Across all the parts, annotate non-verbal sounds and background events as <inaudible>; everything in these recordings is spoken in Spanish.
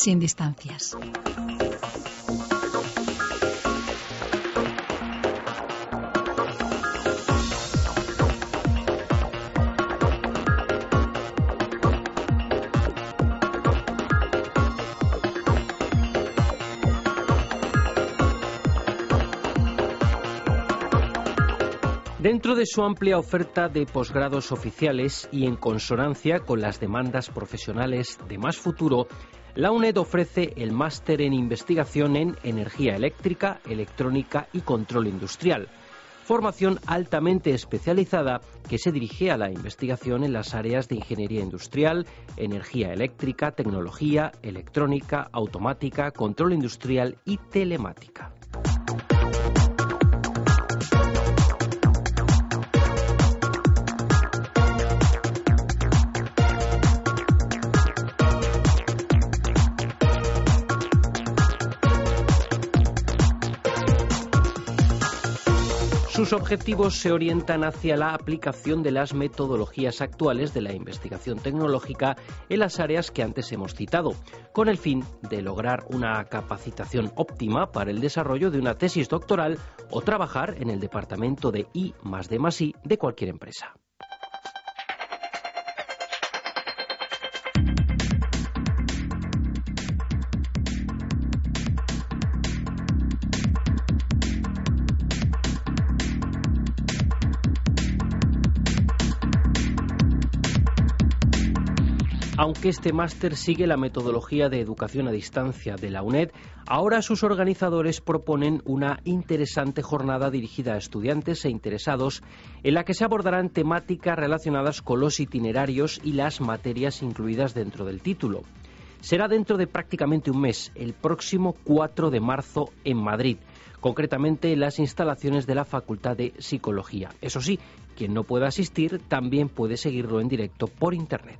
sin distancias. Dentro de su amplia oferta de posgrados oficiales y en consonancia con las demandas profesionales de más futuro, la UNED ofrece el máster en investigación en energía eléctrica, electrónica y control industrial. Formación altamente especializada que se dirige a la investigación en las áreas de ingeniería industrial, energía eléctrica, tecnología, electrónica, automática, control industrial y telemática. Sus objetivos se orientan hacia la aplicación de las metodologías actuales de la investigación tecnológica en las áreas que antes hemos citado, con el fin de lograr una capacitación óptima para el desarrollo de una tesis doctoral o trabajar en el departamento de I más D más I de cualquier empresa. Aunque este máster sigue la metodología de educación a distancia de la UNED, ahora sus organizadores proponen una interesante jornada dirigida a estudiantes e interesados en la que se abordarán temáticas relacionadas con los itinerarios y las materias incluidas dentro del título. Será dentro de prácticamente un mes, el próximo 4 de marzo en Madrid concretamente en las instalaciones de la Facultad de Psicología. Eso sí, quien no pueda asistir también puede seguirlo en directo por Internet.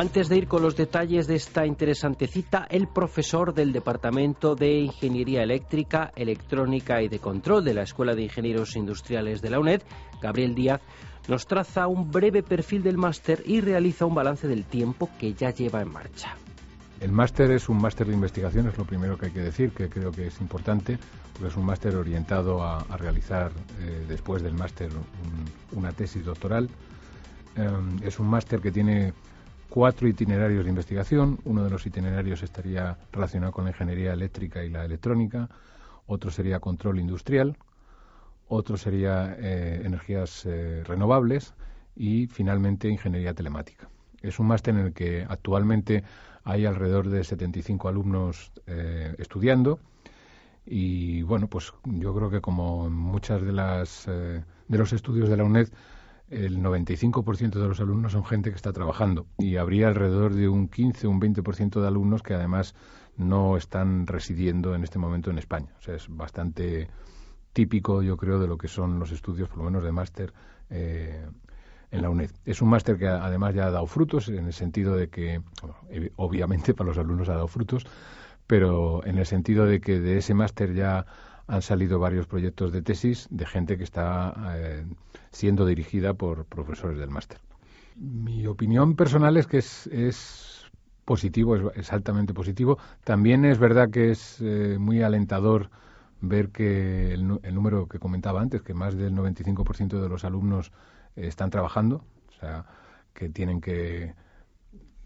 Antes de ir con los detalles de esta interesante cita, el profesor del Departamento de Ingeniería Eléctrica, Electrónica y de Control de la Escuela de Ingenieros Industriales de la UNED, Gabriel Díaz, nos traza un breve perfil del máster y realiza un balance del tiempo que ya lleva en marcha. El máster es un máster de investigación, es lo primero que hay que decir, que creo que es importante, porque es un máster orientado a, realizar eh, después del máster una tesis doctoral. Em, es un máster que tiene cuatro itinerarios de investigación. Uno de los itinerarios estaría relacionado con la ingeniería eléctrica y la electrónica, otro sería control industrial, otro sería eh, energías eh, renovables y finalmente ingeniería telemática. Es un máster en el que actualmente hay alrededor de 75 alumnos eh, estudiando y bueno, pues yo creo que como muchas de las de los estudios de la UNED el 95% de los alumnos son gente que está trabajando y habría alrededor de un 15 o un 20% de alumnos que además no están residiendo en este momento en España. O sea, es bastante típico, yo creo, de lo que son los estudios, por lo menos de máster eh, en la UNED. Es un máster que además ya ha dado frutos, en el sentido de que, obviamente <laughs> para los alumnos ha dado frutos, pero en el sentido de que de ese máster ya han salido varios proyectos de tesis de gente que está eh, siendo dirigida por profesores del máster. Mi opinión personal es que es, positivo, es, altamente positivo. También es verdad que es eh, muy alentador ver que el, número que comentaba antes, que más del 95% de los alumnos están trabajando, o sea, que tienen que,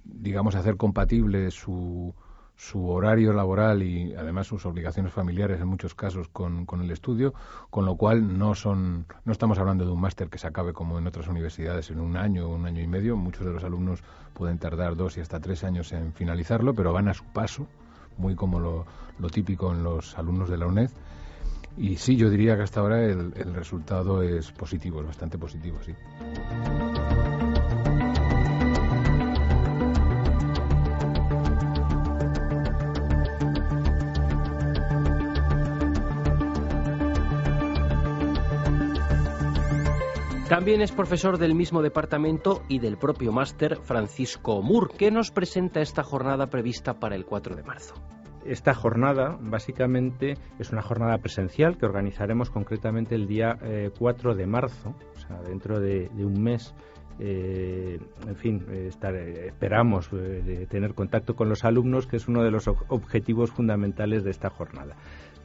digamos, hacer compatible su, su horario laboral y además sus obligaciones familiares en muchos casos con, con, el estudio, con lo cual no son no estamos hablando de un máster que se acabe como en otras universidades en un año o un año y medio. Muchos de los alumnos pueden tardar dos y hasta tres años en finalizarlo, pero van a su paso, muy como lo, lo típico en los alumnos de la UNED. Y sí, yo diría que hasta ahora el, el resultado es positivo, es bastante positivo, sí. También es profesor del mismo departamento y del propio máster, Francisco Mur, que nos presenta esta jornada prevista para el 4 de marzo. esta jornada básicamente es una jornada presencial que organizaremos concretamente el día 4 eh, de marzo, o sea, dentro de, un mes. Eh, en fin, esperamos tener contacto con los alumnos, que es uno de los objetivos fundamentales de esta jornada.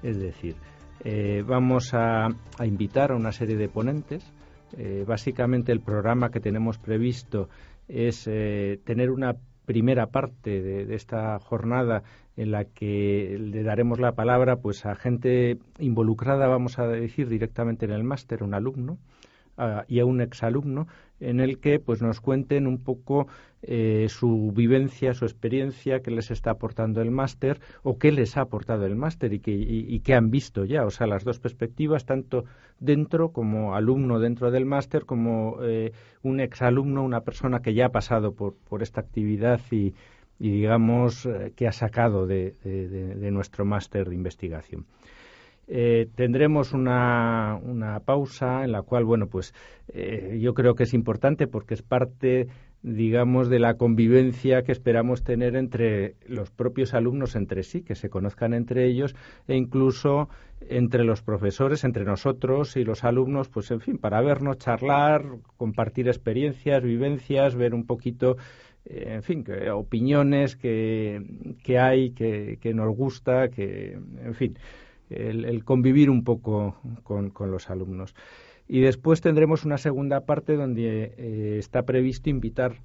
Es decir, vamos a, invitar a una serie de ponentes. Básicamente el programa que tenemos previsto es tener una primera parte de, esta jornada en la que le daremos la palabra pues a gente involucrada, vamos a decir, directamente en el máster, un alumno y a un exalumno, en el que pues nos cuenten un poco eh, su vivencia, su experiencia, qué les está aportando el máster o qué les ha aportado el máster y, y, qué han visto ya. O sea, las dos perspectivas, tanto dentro como alumno dentro del máster, como eh, un exalumno, una persona que ya ha pasado por, por esta actividad y, digamos, eh, que ha sacado de nuestro máster de investigación. Eh, tendremos una, una, pausa en la cual, bueno, pues eh, yo creo que es importante porque es parte, digamos, de la convivencia que esperamos tener entre los propios alumnos entre sí, que se conozcan entre ellos e incluso entre los profesores, entre nosotros y los alumnos, pues en fin, para vernos, charlar, compartir experiencias, vivencias, ver un poquito eh, en fin, opiniones que, que hay, que, que nos gusta, que, en fin, el, convivir un poco con, los alumnos. Y después tendremos una segunda parte donde eh, está previsto invitar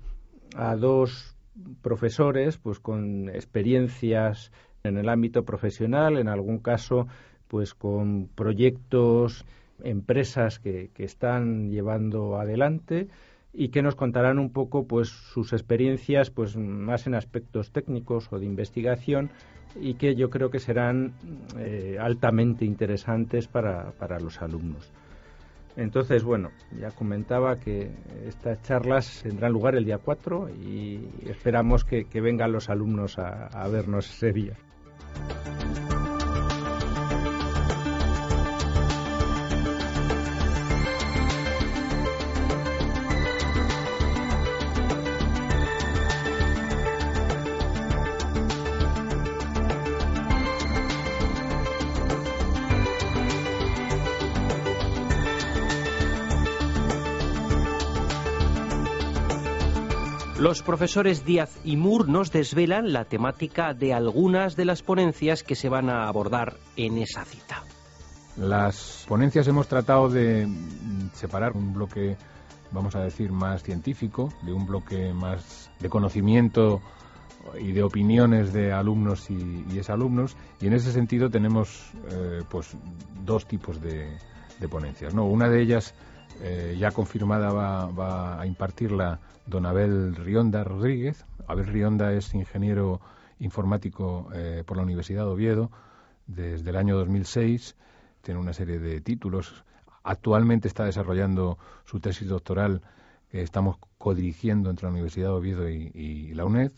a dos profesores pues con experiencias en el ámbito profesional, en algún caso pues con proyectos, empresas que, que están llevando adelante y que nos contarán un poco pues sus experiencias pues más en aspectos técnicos o de investigación y que yo creo que serán eh, altamente interesantes para, para, los alumnos. Entonces, bueno, ya comentaba que estas charlas tendrán lugar el día 4 y esperamos que, vengan los alumnos a, a vernos ese día. Los profesores Díaz y Moore nos desvelan la temática de algunas de las ponencias que se van a abordar en esa cita. Las ponencias hemos tratado de separar un bloque, vamos a decir, más científico, de un bloque más de conocimiento y de opiniones de alumnos y, exalumnos, y en ese sentido tenemos eh, pues dos tipos de, ponencias. ¿no? Una de ellas eh, ya confirmada va, a impartirla don Abel Rionda Rodríguez. Abel Rionda es ingeniero informático eh, por la Universidad de Oviedo desde el año 2006. Tiene una serie de títulos. Actualmente está desarrollando su tesis doctoral que estamos codirigiendo entre la Universidad de Oviedo y, la UNED.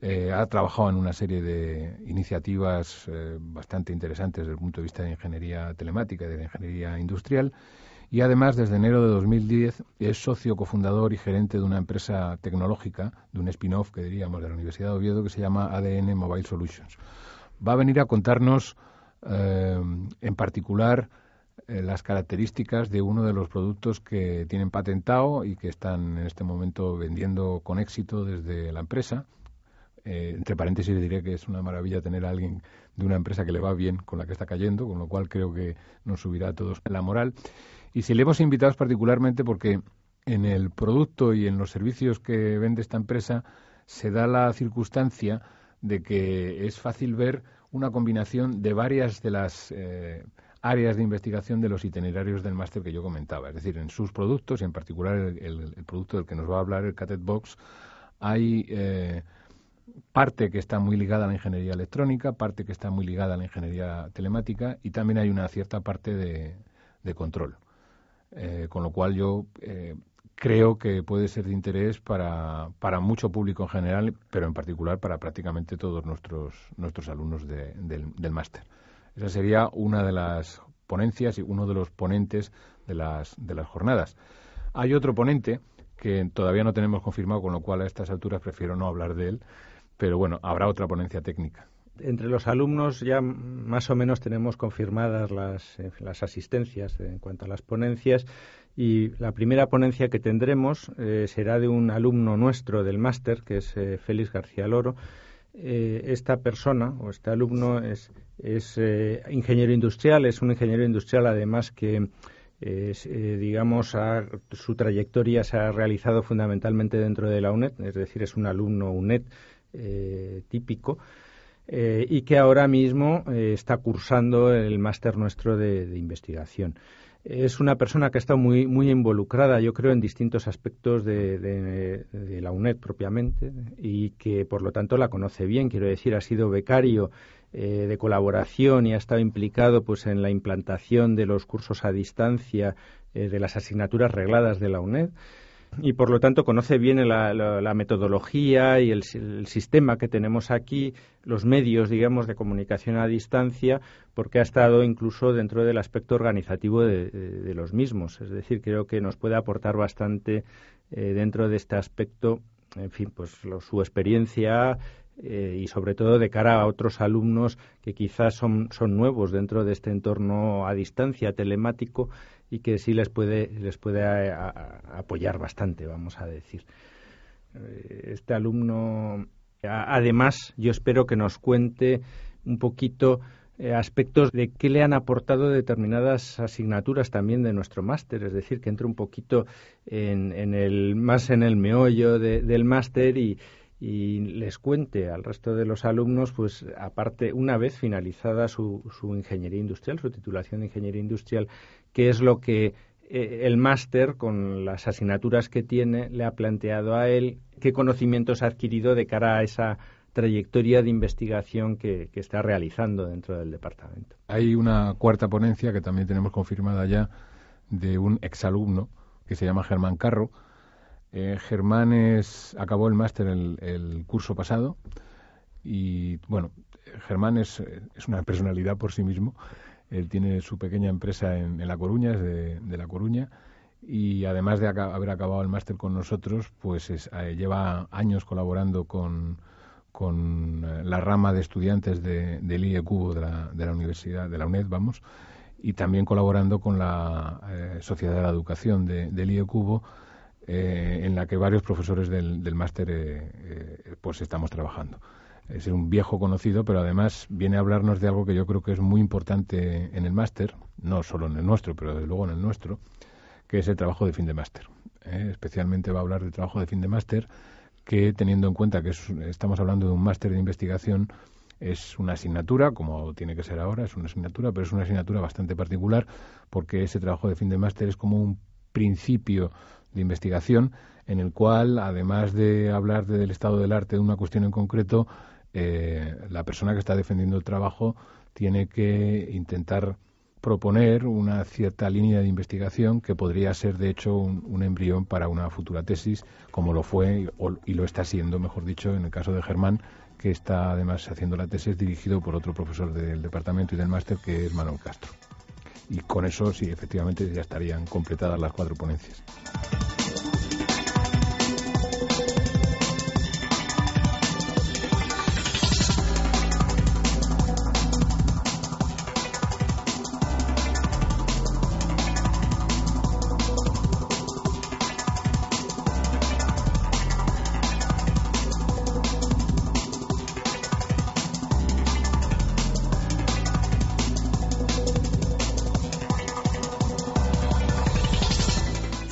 Eh, ha trabajado en una serie de iniciativas bastante interesantes desde el punto de vista de ingeniería telemática y de la ingeniería industrial y además desde enero de 2010 es socio cofundador y gerente de una empresa tecnológica, de un spin-off que diríamos de la Universidad de Oviedo que se llama ADN Mobile Solutions. Va a venir a contarnos eh, en particular eh, las características de uno de los productos que tienen patentado y que están en este momento vendiendo con éxito desde la empresa. Eh, entre paréntesis diré que es una maravilla tener a alguien de una empresa que le va bien con la que está cayendo, con lo cual creo que nos subirá a todos la moral. Y si le hemos invitado particularmente porque en el producto y en los servicios que vende esta empresa se da la circunstancia de que es fácil ver una combinación de varias de las eh, áreas de investigación de los itinerarios del máster que yo comentaba. Es decir, en sus productos, y en particular el, producto del que nos va a hablar, el Catet Box, hay eh, parte que está muy ligada a la ingeniería electrónica, parte que está muy ligada a la ingeniería telemática y también hay una cierta parte de control. Eh, con lo cual yo eh, creo que puede ser de interés para, para mucho público en general, pero en particular para prácticamente todos nuestros, nuestros alumnos del, del máster. Esa sería una de las ponencias y uno de los ponentes de las, de las jornadas. Hay otro ponente que todavía no tenemos confirmado, con lo cual a estas alturas prefiero no hablar de él, pero bueno, habrá otra ponencia técnica. entre los alumnos ya más o menos tenemos confirmadas las, eh, las asistencias en cuanto a las ponencias y la primera ponencia que tendremos eh, será de un alumno nuestro del máster, que es eh, Félix García Loro. esta persona o este alumno es, es ingeniero industrial, es un ingeniero industrial además que digamos, su trayectoria se ha realizado fundamentalmente dentro de la UNED, es decir, es un alumno UNED típico eh, y que ahora mismo eh, está cursando el máster nuestro de, investigación. Es una persona que ha estado muy, muy involucrada, yo creo, en distintos aspectos de, la UNED propiamente y que, por lo tanto, la conoce bien. Quiero decir, ha sido becario eh, de colaboración y ha estado implicado pues, en la implantación de los cursos a distancia de las asignaturas regladas de la UNED y por lo tanto conoce bien la, metodología y el, sistema que tenemos aquí, los medios, digamos, de comunicación a distancia, porque ha estado incluso dentro del aspecto organizativo de, los mismos. Es decir, creo que nos puede aportar bastante eh, dentro de este aspecto, en fin, pues su experiencia, eh, y sobre todo de cara a otros alumnos que quizás son, son nuevos dentro de este entorno a distancia telemático y que sí les puede, les puede apoyar bastante, vamos a decir. Eh, este alumno, además, yo espero que nos cuente un poquito eh, aspectos de qué le han aportado determinadas asignaturas también de nuestro máster, es decir, que entre un poquito en, el, más en el meollo del máster y, y les cuente al resto de los alumnos, pues aparte, una vez finalizada su, su ingeniería industrial, su titulación de ingeniería industrial, qué es lo que eh, el máster, con las asignaturas que tiene, le ha planteado a él, qué conocimientos ha adquirido de cara a esa trayectoria de investigación que, está realizando dentro del departamento. Hay una cuarta ponencia que también tenemos confirmada ya de un exalumno que se llama Germán Carro. Eh, Germán es, acabó el máster el, el curso pasado y, bueno, Germán es, es una personalidad por sí mismo él tiene su pequeña empresa en, La Coruña, es de, La Coruña, y además de haber acabado el máster con nosotros, pues eh, lleva años colaborando con, con eh, la rama de estudiantes de, del IE Cubo de la, de la Universidad, de la UNED, vamos, y también colaborando con la eh, Sociedad de la Educación de, del IE Cubo, en la que varios profesores del, del máster pues estamos trabajando es un viejo conocido, pero además viene a hablarnos de algo que yo creo que es muy importante en el máster, no solo en el nuestro, pero desde luego en el nuestro, que es el trabajo de fin de máster. ¿eh? Especialmente va a hablar del trabajo de fin de máster, que teniendo en cuenta que estamos hablando de un máster de investigación, es una asignatura, como tiene que ser ahora, es una asignatura, pero es una asignatura bastante particular, porque ese trabajo de fin de máster es como un principio de investigación en el cual, además de hablar del estado del arte de una cuestión en concreto, eh, la persona que está defendiendo el trabajo tiene que intentar proponer una cierta línea de investigación que podría ser, de hecho, un, embrión para una futura tesis, como lo fue y lo está siendo, mejor dicho, en el caso de Germán, que está además haciendo la tesis dirigido por otro profesor del departamento y del máster, que es Manuel Castro. Y con eso, sí, efectivamente, ya estarían completadas las cuatro ponencias.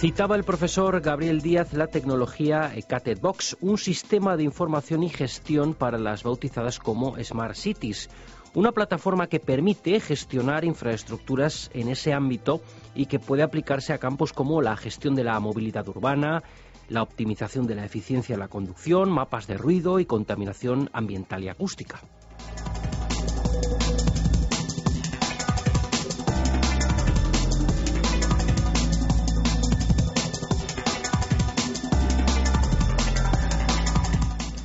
Citaba el profesor Gabriel Díaz la tecnología Box, un sistema de información y gestión para las bautizadas como Smart Cities, una plataforma que permite gestionar infraestructuras en ese ámbito y que puede aplicarse a campos como la gestión de la movilidad urbana, la optimización de la eficiencia de la conducción, mapas de ruido y contaminación ambiental y acústica.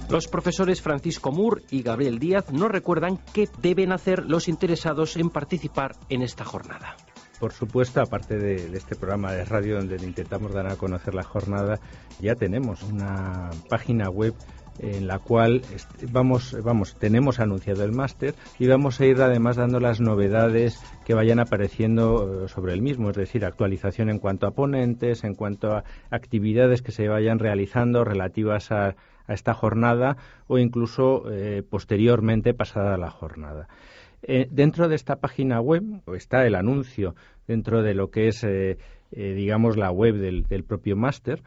Los profesores Francisco Mur y Gabriel Díaz nos recuerdan qué deben hacer los interesados en participar en esta jornada. Por supuesto, aparte de, este programa de radio donde intentamos dar a conocer la jornada, ya tenemos una página web en la cual vamos, vamos, tenemos anunciado el máster y vamos a ir además dando las novedades que vayan apareciendo eh, sobre el mismo, es decir, actualización en cuanto a ponentes, en cuanto a actividades que se vayan realizando relativas a, esta jornada o incluso eh, posteriormente pasada la jornada. Eh, dentro de esta página web está el anuncio dentro de lo que es, digamos, la web del, propio máster.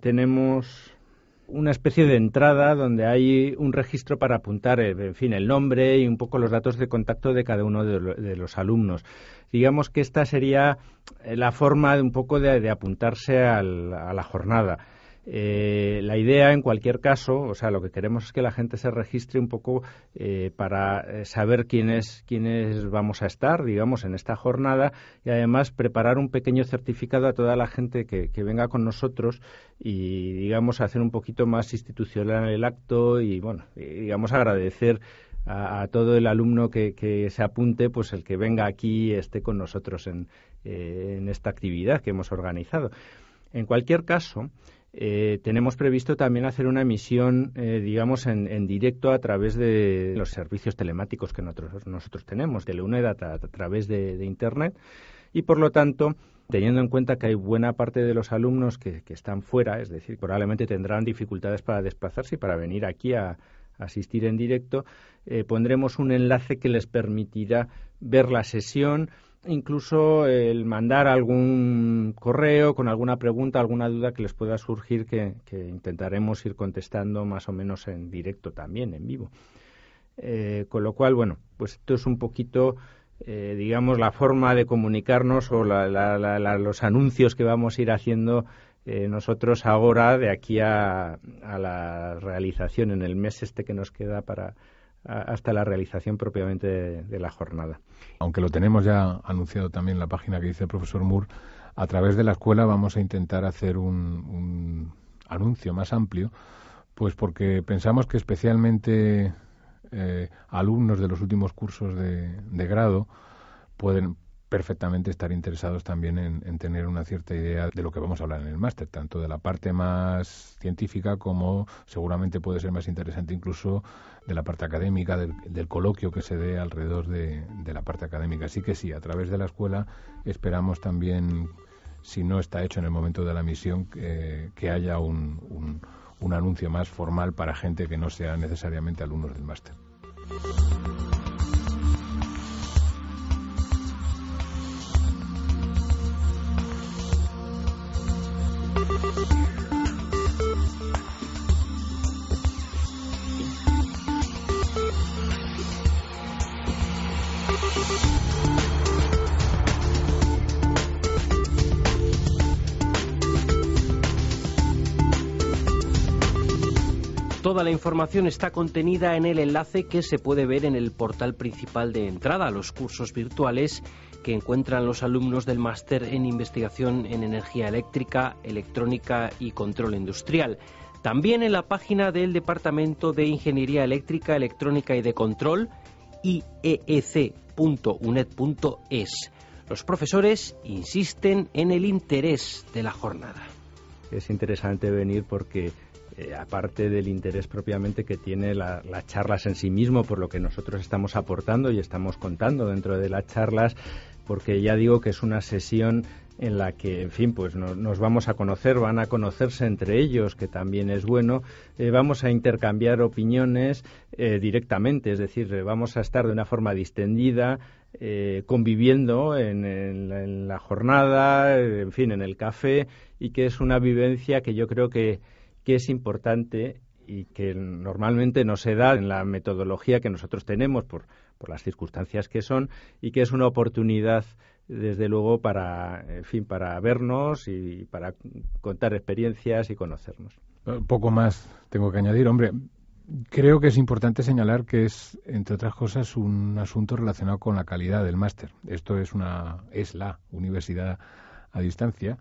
Tenemos una especie de entrada donde hay un registro para apuntar, eh, en fin, el nombre y un poco los datos de contacto de cada uno de, los alumnos. Digamos que esta sería eh, la forma de un poco de, apuntarse a la jornada. Eh, la idea, en cualquier caso, o sea, lo que queremos es que la gente se registre un poco eh, para eh, saber quiénes, quiénes vamos a estar, digamos, en esta jornada y además preparar un pequeño certificado a toda la gente que, venga con nosotros y, digamos, hacer un poquito más institucional el acto y, bueno, digamos, agradecer a, todo el alumno que, se apunte, pues el que venga aquí esté con nosotros en esta actividad que hemos organizado. En cualquier caso, eh, tenemos previsto también hacer una emisión, eh, digamos, en, directo a través de los servicios telemáticos que nosotros, nosotros tenemos, de la a, a través de, Internet. Y, por lo tanto, teniendo en cuenta que hay buena parte de los alumnos que, están fuera, es decir, probablemente tendrán dificultades para desplazarse y para venir aquí a, asistir en directo, eh, pondremos un enlace que les permitirá ver la sesión, incluso el mandar algún correo con alguna pregunta, alguna duda que les pueda surgir que, intentaremos ir contestando más o menos en directo también, en vivo. Eh, con lo cual, bueno, pues esto es un poquito, eh, digamos, la forma de comunicarnos o los anuncios que vamos a ir haciendo eh, nosotros ahora de aquí a, a la realización en el mes este que nos queda para, hasta la realización propiamente de, la jornada. Aunque lo tenemos ya anunciado también en la página que dice el profesor Moore, a través de la escuela vamos a intentar hacer un, anuncio más amplio, pues porque pensamos que especialmente eh, alumnos de los últimos cursos de, de grado pueden, perfectamente estar interesados también en, tener una cierta idea de lo que vamos a hablar en el máster, tanto de la parte más científica como seguramente puede ser más interesante incluso de la parte académica, del, coloquio que se dé alrededor de, la parte académica. Así que sí, a través de la escuela esperamos también, si no está hecho en el momento de la misión, que, haya un anuncio más formal para gente que no sea necesariamente alumnos del máster. Toda la información está contenida en el enlace que se puede ver en el portal principal de entrada a los cursos virtuales que encuentran los alumnos del máster en investigación en energía eléctrica, electrónica y control industrial. También en la página del Departamento de Ingeniería Eléctrica, Electrónica y de Control, iec.unet.es. Los profesores insisten en el interés de la jornada. Es interesante venir porque eh, aparte del interés propiamente que tiene las charlas en sí mismo, por lo que nosotros estamos aportando y estamos contando dentro de las charlas, porque ya digo que es una sesión en la que, en fin, pues nos vamos a conocer, van a conocerse entre ellos, que también es bueno, eh, vamos a intercambiar opiniones eh, directamente, es decir, vamos a estar de una forma distendida, conviviendo en, en, la jornada, en fin, en el café, y que es una vivencia que yo creo que que es importante y que normalmente no se da en la metodología que nosotros tenemos por, por las circunstancias que son y que es una oportunidad desde luego para en fin para vernos y para contar experiencias y conocernos. Poco más tengo que añadir. Hombre creo que es importante señalar que es entre otras cosas un asunto relacionado con la calidad del máster. Esto es una es la universidad a distancia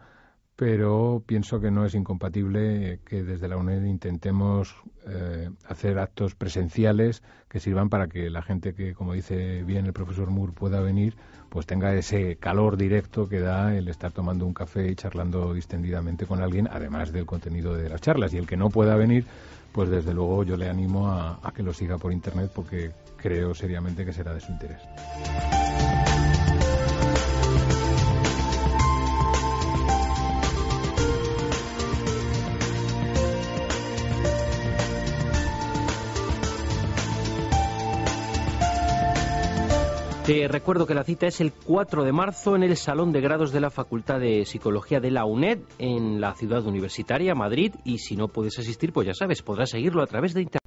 pero pienso que no es incompatible que desde la UNED intentemos eh, hacer actos presenciales que sirvan para que la gente que, como dice bien el profesor Moore, pueda venir, pues tenga ese calor directo que da el estar tomando un café y charlando distendidamente con alguien, además del contenido de las charlas. Y el que no pueda venir, pues desde luego yo le animo a que lo siga por Internet porque creo seriamente que será de su interés. Te recuerdo que la cita es el 4 de marzo en el Salón de Grados de la Facultad de Psicología de la UNED en la ciudad universitaria, Madrid, y si no puedes asistir, pues ya sabes, podrás seguirlo a través de Internet.